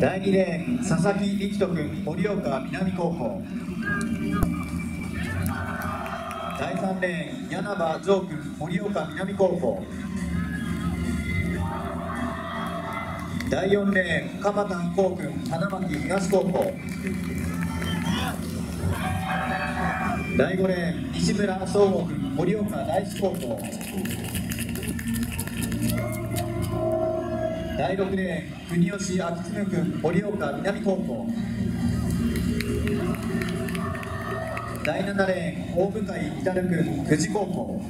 第2レーン佐々木力人君盛岡南高校。第3レーン柳場城君盛岡南高校。第4レーン鎌田光君花巻東高校。第5レーン西村総合君盛岡第一高校。第6レーン国吉昭次君盛岡南高校。第7レーン大向井至君富士高校。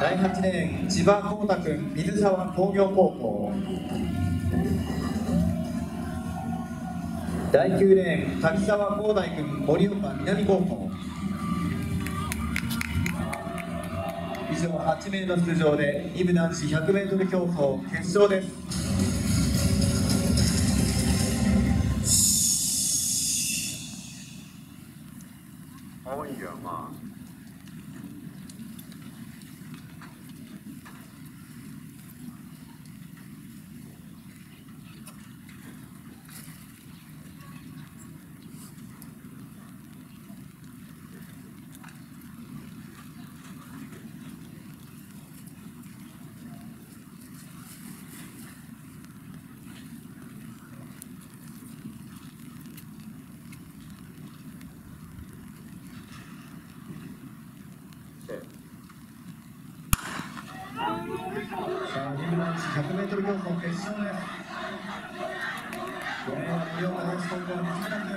第8レーン千葉光太君水沢工業高校。第9レーン滝沢光大君盛岡南高校。以上8名の出場で2部男子 100m 競争決勝です。多いよまあでさあ2部男子 100m 競争決勝です5レーンは盛岡男子高校西村君